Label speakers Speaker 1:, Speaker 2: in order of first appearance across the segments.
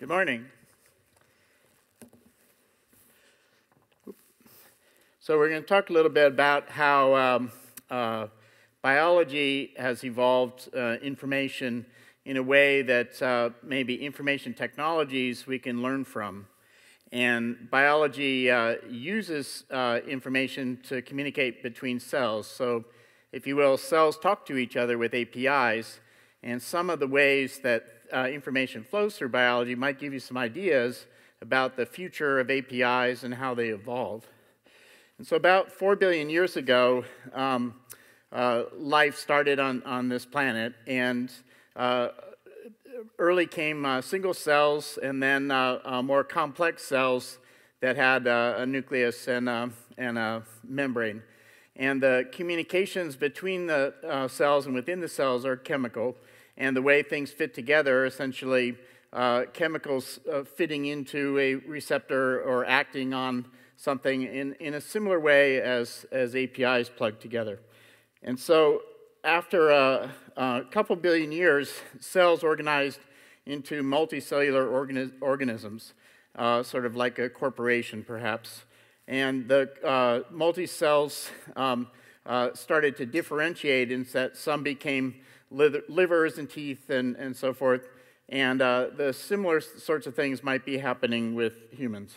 Speaker 1: Good morning. So, we're going to talk a little bit about how um, uh, biology has evolved uh, information in a way that uh, maybe information technologies we can learn from. And biology uh, uses uh, information to communicate between cells. So, if you will, cells talk to each other with APIs. And some of the ways that uh, information flows through biology might give you some ideas about the future of APIs and how they evolve. And so, about four billion years ago, um, uh, life started on, on this planet, and uh, early came uh, single cells and then uh, uh, more complex cells that had uh, a nucleus and, and a membrane. And the communications between the cells and within the cells are chemical and the way things fit together essentially uh, chemicals uh, fitting into a receptor or acting on something in, in a similar way as, as APIs plug together. And so, after a, a couple billion years, cells organized into multicellular organi- organisms, uh, sort of like a corporation, perhaps. And the uh, multi-cells um, uh, started to differentiate in that some became livers and teeth and, and so forth. And uh, the similar sorts of things might be happening with humans.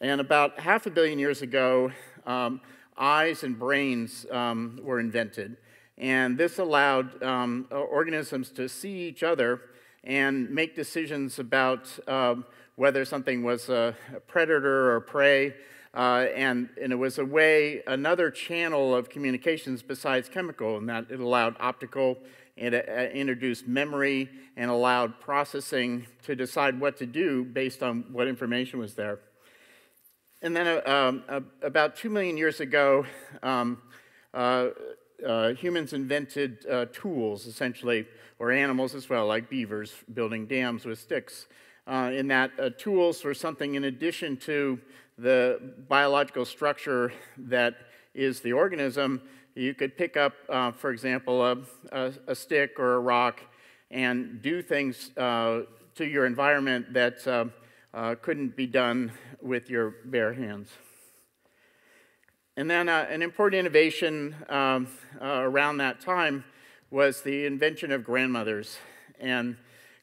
Speaker 1: And about half a billion years ago, um, eyes and brains um, were invented. And this allowed um, organisms to see each other and make decisions about um, whether something was a predator or prey, uh, and, and it was a way, another channel of communications besides chemical, and that it allowed optical, and it uh, introduced memory, and allowed processing to decide what to do based on what information was there. And then uh, um, uh, about two million years ago, um, uh, uh, humans invented tools, essentially, or animals as well, like beavers building dams with sticks. in that tools were something in addition to the biological structure that is the organism, you could pick up, uh, for example, a, a, a, stick or a rock and do things uh, to your environment that uh, uh couldn't be done with your bare hands. And then uh, an important innovation um, uh, around that time was the invention of grandmothers. And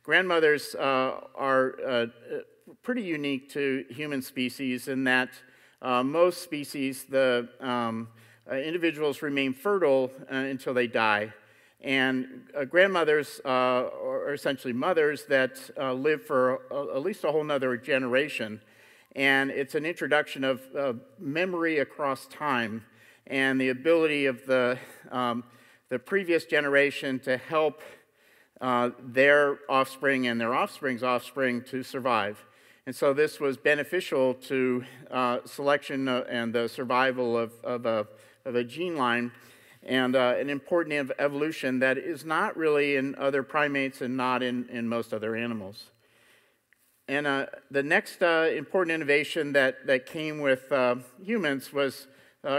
Speaker 1: grandmothers are pretty unique to human species in that uh, most species, the um, uh, individuals remain fertile uh, until they die. And uh, grandmothers uh, are essentially mothers that uh, live for at least a whole nother generation. And it's an introduction of memory across time and the ability of the, um, the previous generation to help their offspring and their offspring's offspring to survive. And so this was beneficial to uh, selection uh, and the survival of, of, a, of a gene line and uh, an important evolution that is not really in other primates and not in, in most other animals. And uh, the next uh, important innovation that, that came with uh, humans was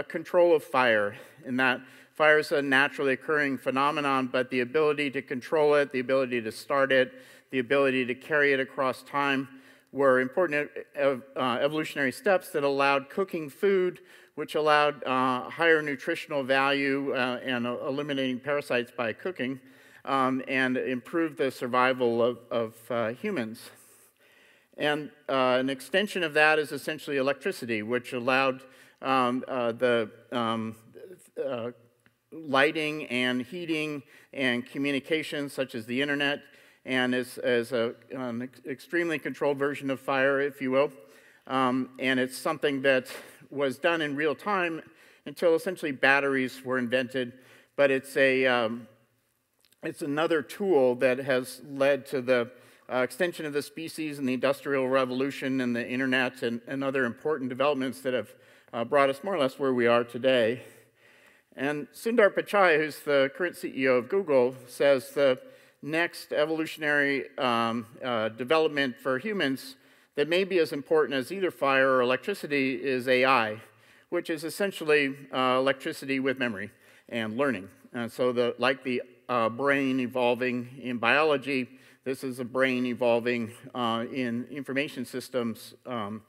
Speaker 1: control of fire, in that fire is a naturally occurring phenomenon, but the ability to control it, the ability to start it, the ability to carry it across time, were important uh, evolutionary steps that allowed cooking food, which allowed uh, higher nutritional value uh, and uh, eliminating parasites by cooking, um, and improved the survival of, of uh, humans. And an extension of that is essentially electricity, which allowed um, the um, lighting and heating and communication, such as the internet, and is, is a, an extremely controlled version of fire, if you will. Um, and it's something that was done in real time until essentially batteries were invented. But it's, a, um, it's another tool that has led to the uh, extension of the species and the Industrial Revolution and the internet and, and other important developments that have uh, brought us more or less where we are today. And Sundar Pichai, who's the current CEO of Google, says the next evolutionary um, uh, development for humans that may be as important as either fire or electricity is AI, which is essentially uh, electricity with memory and learning. And so, the, like the uh, brain evolving in biology, This is a brain evolving uh, in information systems, um,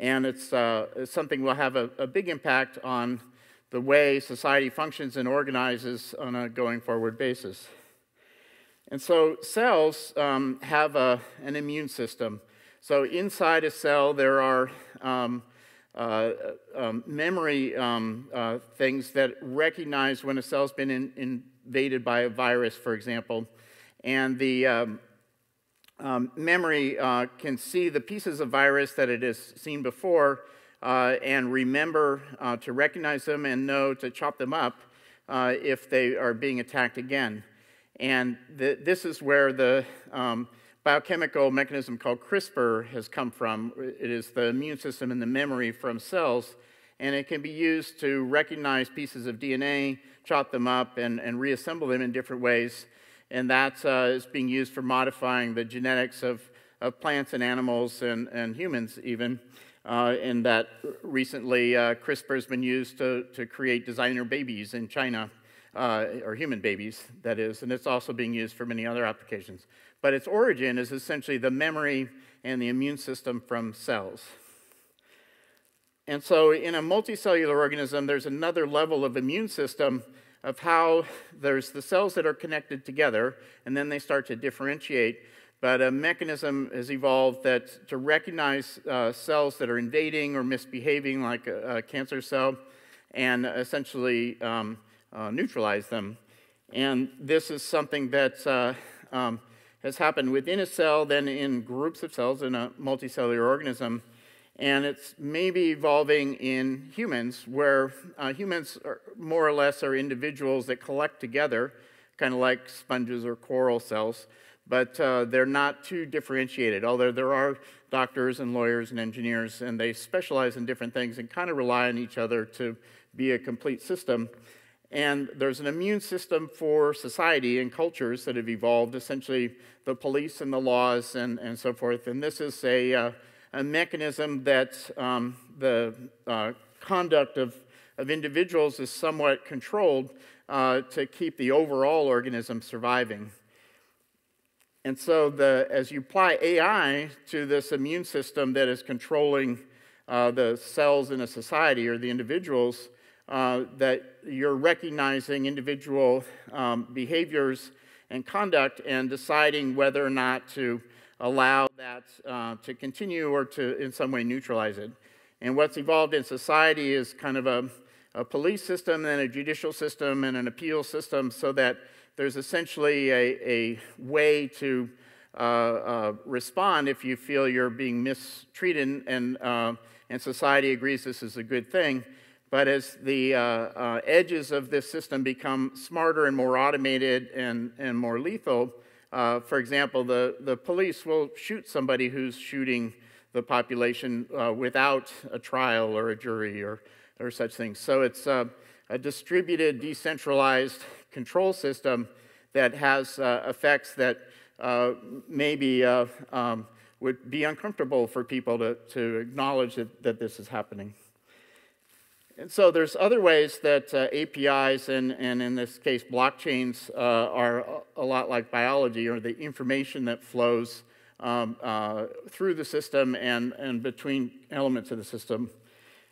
Speaker 1: and it's, uh, it's, something will have a, a, big impact on the way society functions and organizes on a going forward basis. And so cells um, have a, an immune system. So inside a cell, there are um, uh, um, memory um, uh, things that recognize when a cell's been in, invaded by a virus, for example. And the um, um, memory uh, can see the pieces of virus that it has seen before uh, and remember uh, to recognize them and know to chop them up uh, if they are being attacked again. And the, this is where the um, biochemical mechanism called CRISPR has come from. It is the immune system and the memory from cells, and it can be used to recognize pieces of DNA, chop them up, and, and reassemble them in different ways. And that uh, is being used for modifying the genetics of, of plants and animals and, and humans, even. Uh, and that recently uh, CRISPR has been used to, to create designer babies in China, uh, or human babies, that is, and it's also being used for many other applications but its origin is essentially the memory and the immune system from cells. And so, in a multicellular organism, there's another level of immune system of how there's the cells that are connected together, and then they start to differentiate. But a mechanism has evolved that to recognize uh, cells that are invading or misbehaving, like a, a cancer cell, and essentially um, uh, neutralize them. And this is something that uh, um, has happened within a cell, then in groups of cells in a multicellular organism. And it's maybe evolving in humans, where uh, humans more or less are individuals that collect together, kind of like sponges or coral cells, but uh, they're not too differentiated. Although there are doctors and lawyers and engineers, and they specialize in different things and kind of rely on each other to be a complete system. And there's an immune system for society and cultures that have evolved, essentially the police and the laws and, and so forth. And this is a, uh, a mechanism that um, the uh, conduct of, of individuals is somewhat controlled uh, to keep the overall organism surviving. And so, the, as you apply AI to this immune system that is controlling uh, the cells in a society or the individuals, uh, that you're recognizing individual um, behaviors and conduct and deciding whether or not to allow that uh, to continue or to in some way neutralize it. And what's evolved in society is kind of a, a police system and a judicial system and an appeal system so that there's essentially a, a way to uh, uh, respond if you feel you're being mistreated and, uh, and society agrees this is a good thing. But as the uh, uh, edges of this system become smarter and more automated and, and more lethal, uh, for example, the, the police will shoot somebody who's shooting the population uh, without a trial or a jury or, or such things. So it's uh, a distributed, decentralized control system that has uh, effects that maybe um, would be uncomfortable for people to, to acknowledge that, that this is happening. And so there's other ways that uh, APIs and, and in this case blockchains uh, are a lot like biology or the information that flows um, uh, through the system and, and between elements of the system.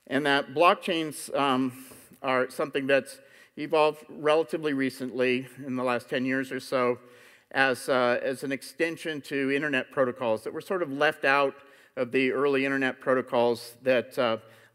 Speaker 1: And that blockchains um, are something that's evolved relatively recently in the last 10 years or so as, uh, as an extension to internet protocols that were sort of left out of the early internet protocols that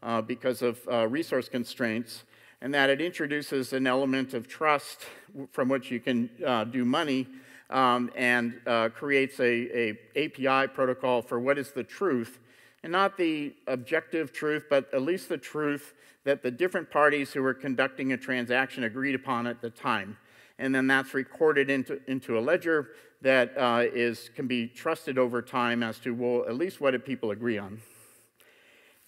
Speaker 1: uh, because of uh, resource constraints, and that it introduces an element of trust from which you can uh, do money um, and uh, creates a, a, API protocol for what is the truth, and not the objective truth, but at least the truth that the different parties who are conducting a transaction agreed upon at the time. And then that's recorded into, into a ledger that uh, is, can be trusted over time as to, well, at least what did people agree on.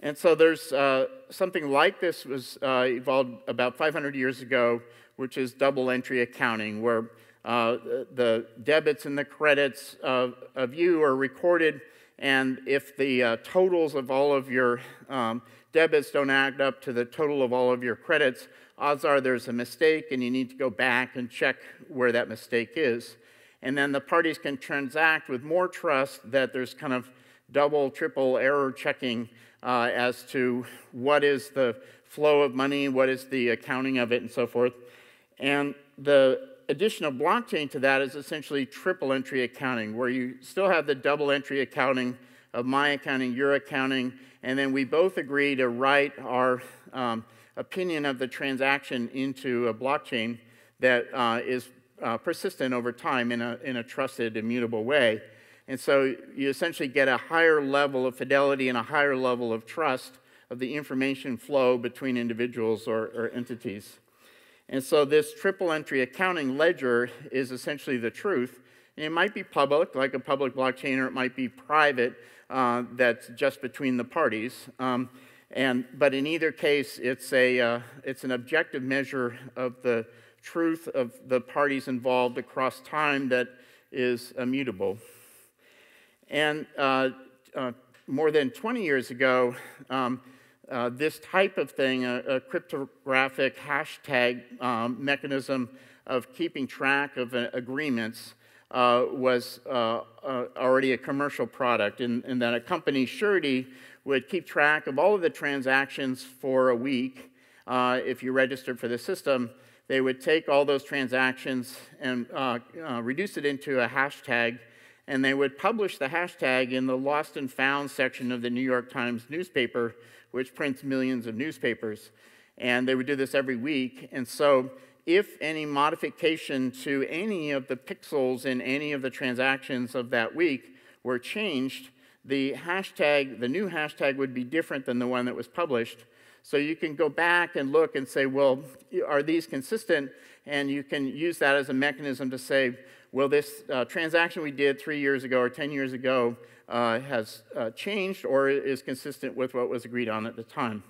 Speaker 1: And so there's uh, something like this was uh, evolved about 500 years ago, which is double entry accounting, where uh, the debits and the credits of, of you are recorded, and if the uh, totals of all of your um, debits don't add up to the total of all of your credits, odds are there's a mistake, and you need to go back and check where that mistake is. and then the parties can transact with more trust that there's kind of double, triple error checking uh, as to what is the flow of money, what is the accounting of it, and so forth. And the addition of blockchain to that is essentially triple entry accounting, where you still have the double entry accounting of my accounting, your accounting, and then we both agree to write our um, opinion of the transaction into a blockchain that uh, is uh, persistent over time in a, in a trusted, immutable way. And so you essentially get a higher level of fidelity and a higher level of trust of the information flow between individuals or, or entities. And so this triple entry accounting ledger is essentially the truth. And it might be public, like a public blockchain, or it might be private, uh, that's just between the parties. Um, and, but in either case, it's, a, uh, it's an objective measure of the truth of the parties involved across time that is immutable. And uh, uh, more than 20 years ago, um, uh, this type of thing, a, a cryptographic hashtag um, mechanism of keeping track of uh, agreements, uh, was uh, already a commercial product, in, in that a company, Surety, would keep track of all of the transactions for a week if you registered for the system. They would take all those transactions and uh, uh, reduce it into a hashtag, and they would publish the hashtag in the lost and found section of the New York Times newspaper, which prints millions of newspapers. And they would do this every week. And so, if any modification to any of the pixels in any of the transactions of that week were changed, the hashtag, the new hashtag would be different than the one that was published. So you can go back and look and say, well, are these consistent? And you can use that as a mechanism to say, well, this uh, transaction we did three years ago or 10 years ago uh, has uh, changed or is consistent with what was agreed on at the time.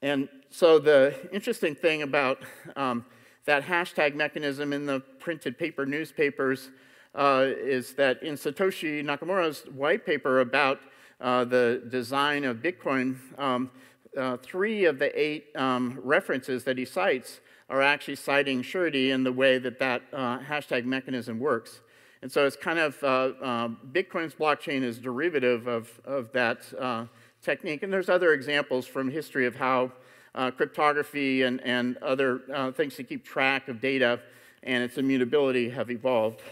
Speaker 1: And so the interesting thing about um, that hashtag mechanism in the printed paper newspapers uh, is that in Satoshi Nakamoto's white paper about uh, the design of Bitcoin, um, uh, three of the eight um, references that he cites are actually citing surety in the way that that uh, hashtag mechanism works. And so it's kind of, uh, uh Bitcoin's blockchain is derivative of, of that uh, technique. And there's other examples from history of how uh, cryptography and, and other things to keep track of data and its immutability have evolved.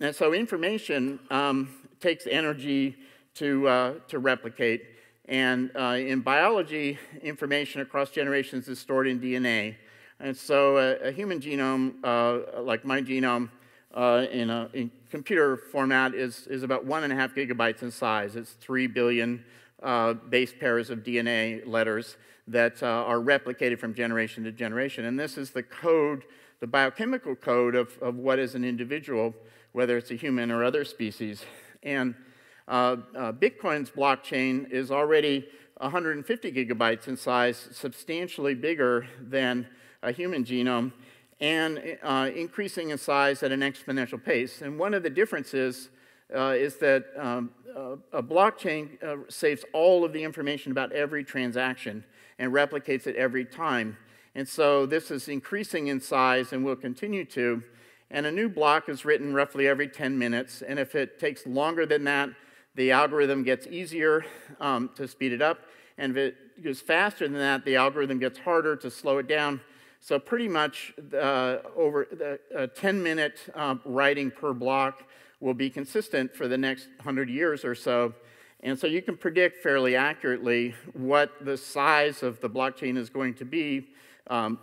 Speaker 1: And so information um, takes energy to, to replicate. And uh, in biology, information across generations is stored in DNA. And so a, a human genome, uh, like my genome, uh, in, a, in computer format is, is about one and a half gigabytes in size. It's three billion uh, base pairs of DNA letters that uh, are replicated from generation to generation. And this is the code, the biochemical code of, of what is an individual, whether it's a human or other species. And uh, uh, Bitcoin's blockchain is already 150 gigabytes in size, substantially bigger than a human genome, and uh, increasing in size at an exponential pace. And one of the differences uh, is that um, uh, a blockchain uh, saves all of the information about every transaction and replicates it every time. And so this is increasing in size and will continue to. And a new block is written roughly every 10 minutes. And if it takes longer than that, the algorithm gets easier um, to speed it up. And if it goes faster than that, the algorithm gets harder to slow it down. So pretty much uh, over the uh, 10 minute uh, writing per block will be consistent for the next 100 years or so. And so you can predict fairly accurately what the size of the blockchain is going to be um,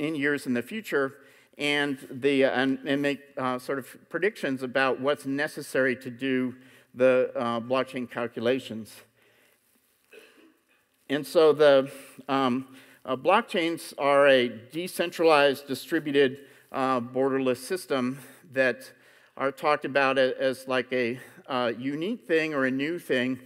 Speaker 1: in years in the future and, the, and, and make uh, sort of predictions about what's necessary to do the uh, blockchain calculations. And so the um, uh, blockchains are a decentralized, distributed, uh, borderless system that are talked about as like a uh, unique thing or a new thing.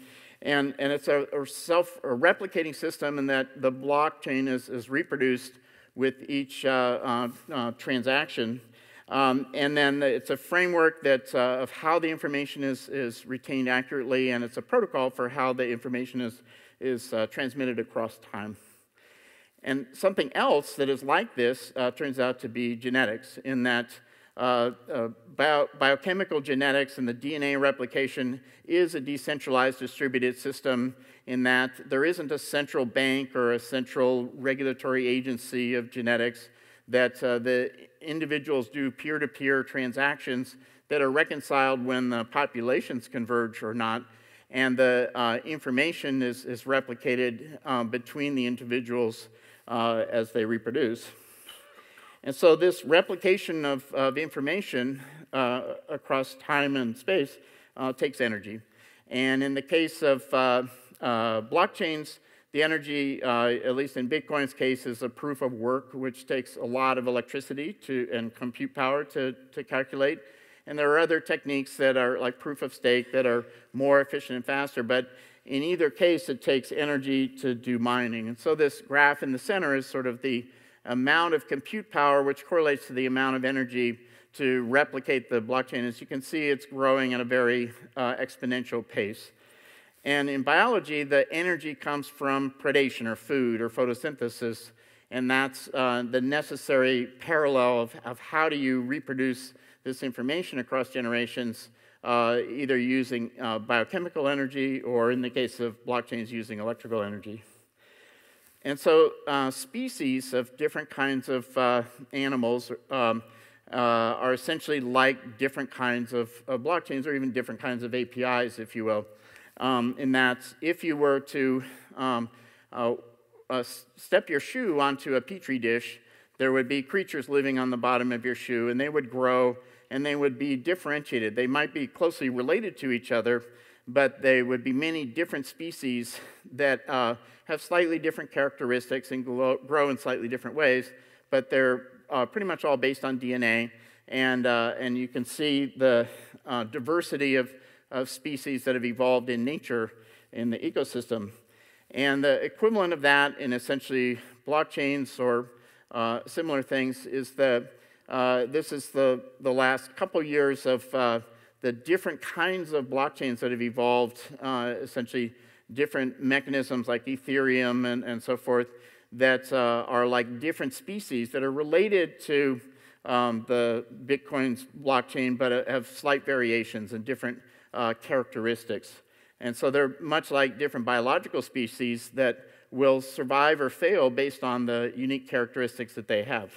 Speaker 1: And, and it's a, a self a replicating system in that the blockchain is, is reproduced with each uh, uh, transaction. Um, and then it's a framework that, uh, of how the information is, is retained accurately, and it's a protocol for how the information is, is uh, transmitted across time. And something else that is like this uh, turns out to be genetics, in that uh, uh, bio, biochemical genetics and the DNA replication is a decentralized distributed system in that there isn't a central bank or a central regulatory agency of genetics, that uh, the individuals do peer to peer transactions that are reconciled when the populations converge or not, and the uh, information is, is replicated um, between the individuals uh, as they reproduce. And so, this replication of, of information uh, across time and space uh, takes energy. And in the case of uh, blockchains, the energy, uh, at least in Bitcoin's case, is a proof of work, which takes a lot of electricity to, and compute power to, to calculate. And there are other techniques that are like proof of stake that are more efficient and faster. But in either case, it takes energy to do mining. And so this graph in the center is sort of the amount of compute power, which correlates to the amount of energy to replicate the blockchain. As you can see, it's growing at a very uh, exponential pace. And in biology, the energy comes from predation or food or photosynthesis, and that's uh, the necessary parallel of, of how do you reproduce this information across generations, uh, either using uh, biochemical energy or, in the case of blockchains, using electrical energy. And so, uh, species of different kinds of uh, animals um, uh, are essentially like different kinds of, of, blockchains or even different kinds of APIs, if you will. Um, in that, if you were to um, uh, uh, step your shoe onto a petri dish, there would be creatures living on the bottom of your shoe, and they would grow and they would be differentiated. They might be closely related to each other, but they would be many different species that uh, have slightly different characteristics and grow in slightly different ways, but they're uh, pretty much all based on DNA. And, uh, and you can see the uh, diversity of, of species that have evolved in nature in the ecosystem. And the equivalent of that in essentially blockchains or uh, similar things is that uh, this is the, the last couple years of the different kinds of blockchains that have evolved, uh, essentially different mechanisms like Ethereum and, and so forth, that uh, are like different species that are related to um, the Bitcoin's blockchain, but uh, have slight variations and different uh, characteristics. And so they're much like different biological species that will survive or fail based on the unique characteristics that they have.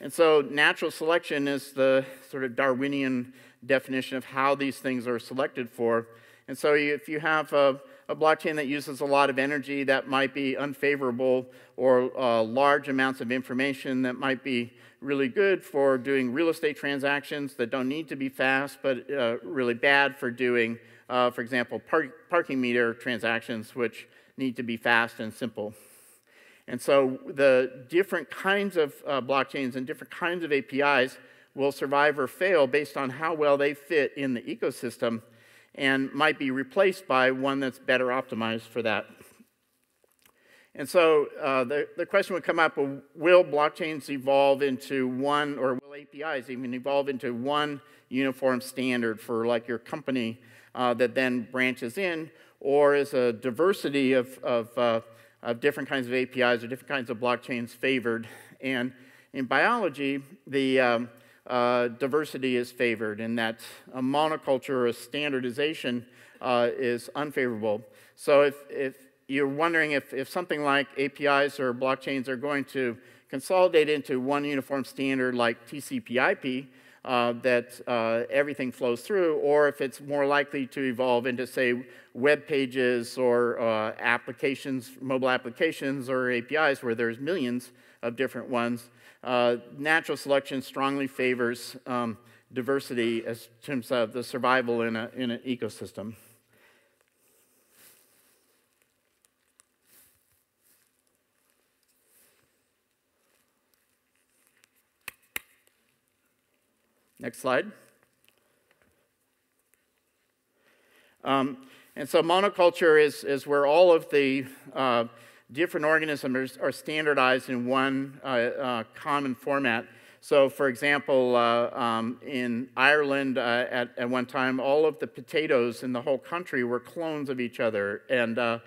Speaker 1: And so natural selection is the sort of Darwinian definition of how these things are selected for. And so if you have a, a blockchain that uses a lot of energy, that might be unfavorable, or uh, large amounts of information that might be really good for doing real estate transactions that don't need to be fast, but uh, really bad for doing, uh, for example, park, parking meter transactions, which need to be fast and simple. And so the different kinds of uh, blockchains and different kinds of APIs will survive or fail based on how well they fit in the ecosystem and might be replaced by one that's better optimized for that. And so uh, the, the question would come up will blockchains evolve into one, or will APIs even evolve into one uniform standard for like your company uh, that then branches in? Or is a diversity of, of, uh, of different kinds of APIs or different kinds of blockchains favored? And in biology, the, um, uh, diversity is favored and that a monoculture or a standardization uh, is unfavorable. So if, if you're wondering if, if something like APIs or blockchains are going to consolidate into one uniform standard like TCP/IP, uh, that uh, everything flows through, or if it's more likely to evolve into, say, web pages or uh, applications, mobile applications or APIs where there's millions of different ones, uh, natural selection strongly favors um, diversity as terms of the survival in, a, in an ecosystem. Next slide. Um, and so monoculture is, is where all of the uh, different organisms are, standardized in one uh, uh, common format. So, for example, uh, um, in Ireland uh, at, at one time, all of the potatoes in the whole country were clones of each other. And, uh,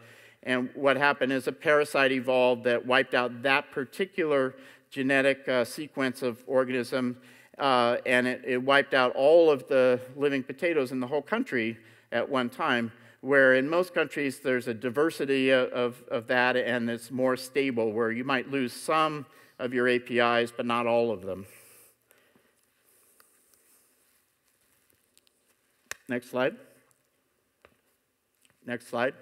Speaker 1: and what happened is a parasite evolved that wiped out that particular genetic sequence of organism. uh, and it, it wiped out all of the living potatoes in the whole country at one time where in most countries there's a diversity of, of, that and it's more stable, where you might lose some of your APIs, but not all of them. Next slide. Next slide.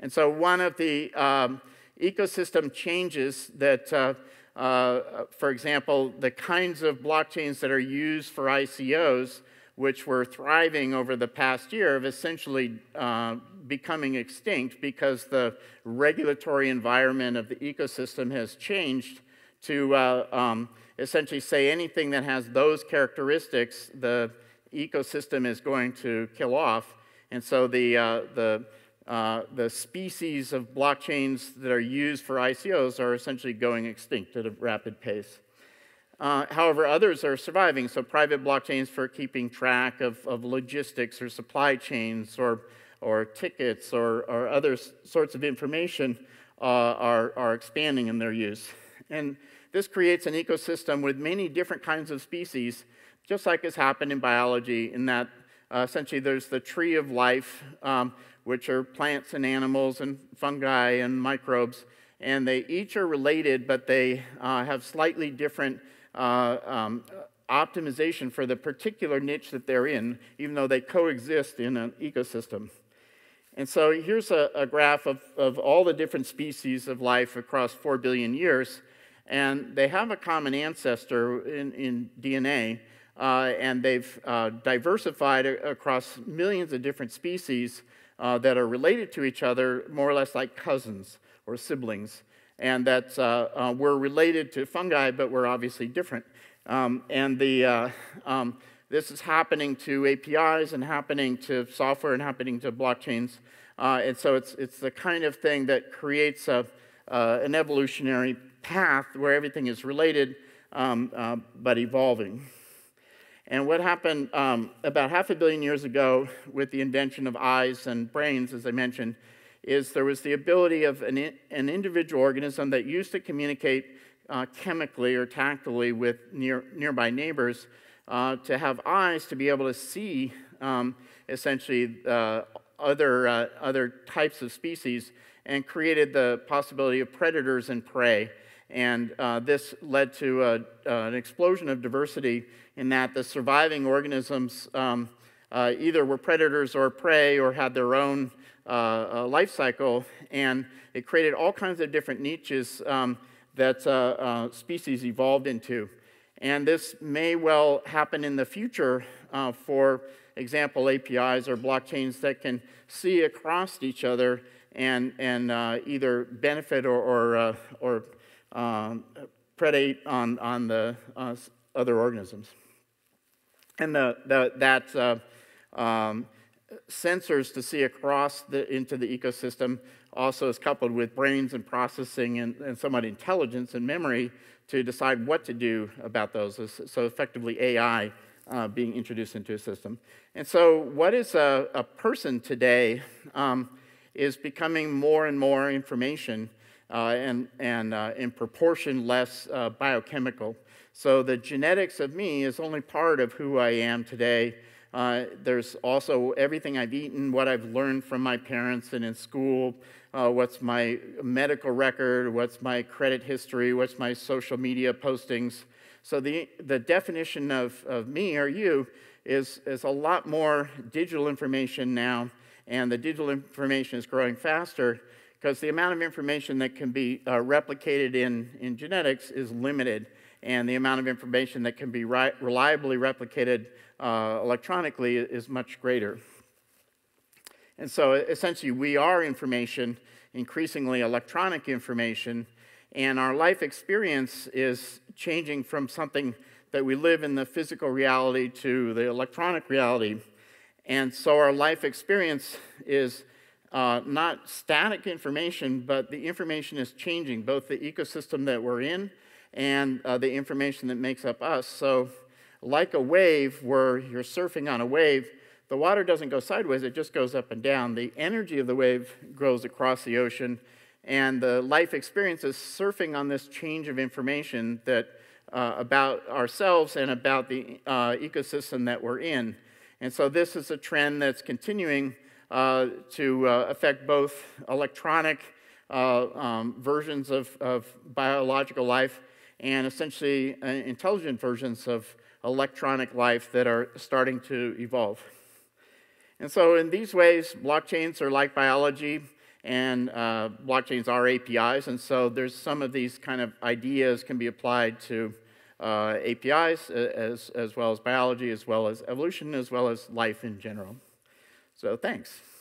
Speaker 1: And so one of the um, ecosystem changes that uh, uh, for example, the kinds of blockchains that are used for ICOs, which were thriving over the past year, have essentially uh, becoming extinct because the regulatory environment of the ecosystem has changed to uh, um, essentially say anything that has those characteristics, the ecosystem is going to kill off. And so the, uh, the uh, the species of blockchains that are used for ICOs are essentially going extinct at a rapid pace. Uh, however, others are surviving. So, private blockchains for keeping track of, of logistics or supply chains or, or tickets or, or other sorts of information uh, are, are expanding in their use. And this creates an ecosystem with many different kinds of species, just like has happened in biology, in that uh, essentially there's the tree of life. Um, which are plants and animals and fungi and microbes. And they each are related, but they uh, have slightly different uh, um, optimization for the particular niche that they're in, even though they coexist in an ecosystem. And so here's a, a graph of, of all the different species of life across 4 billion years. And they have a common ancestor in, in DNA, uh, and they've uh, diversified across millions of different species uh, that are related to each other, more or less like cousins or siblings, and that uh, uh, we're related to fungi, but we're obviously different. Um, and the, uh, um, this is happening to APIs and happening to software and happening to blockchains. Uh, and so it's, it's the kind of thing that creates a, uh, an evolutionary path where everything is related um, but evolving. And what happened um, about half a billion years ago with the invention of eyes and brains, as I mentioned, is there was the ability of an, an individual organism that used to communicate uh, chemically or tactily with near, nearby neighbors uh, to have eyes to be able to see um, essentially uh, other, uh, other types of species and created the possibility of predators and prey. And uh, this led to a, uh, an explosion of diversity in that the surviving organisms um, uh, either were predators or prey or had their own uh, uh, life cycle. And it created all kinds of different niches um, that uh, species evolved into. And this may well happen in the future for example, APIs or blockchains that can see across each other and, and uh, either benefit or, or, uh, or um, predate on, on the uh, other organisms. And the, the, that uh, um, sensors to see across the, into the ecosystem also is coupled with brains and processing and, and somewhat intelligence and memory to decide what to do about those. So effectively AI uh, being introduced into a system. And so what is a, a person today um, is becoming more and more information and, and uh, in proportion less uh, biochemical. So the genetics of me is only part of who I am today. Uh, there's also everything I've eaten, what I've learned from my parents and in school, uh, what's my medical record, what's my credit history, what's my social media postings. So the, the definition of, of me or you is, is a lot more digital information now, and the digital information is growing faster because the amount of information that can be uh, replicated in, in genetics is limited, and the amount of information that can be ri- reliably replicated uh, electronically is much greater. And so essentially, we are information, increasingly electronic information, and our life experience is changing from something that we live in the physical reality to the electronic reality. And so our life experience is uh, not static information, but the information is changing, both the ecosystem that we're in and uh, the information that makes up us. So, like a wave where you're surfing on a wave, the water doesn't go sideways, it just goes up and down. The energy of the wave grows across the ocean, and the life experience is surfing on this change of information that uh, about ourselves and about the uh, ecosystem that we're in. And so this is a trend that's continuing to uh, affect both electronic uh, um, versions of, of, biological life and essentially uh, intelligent versions of electronic life that are starting to evolve. And so, in these ways, blockchains are like biology, and uh, blockchains are APIs. And so, there's some of these kind of ideas can be applied to uh, APIs as, as well as biology, as well as evolution, as well as life in general. So, thanks.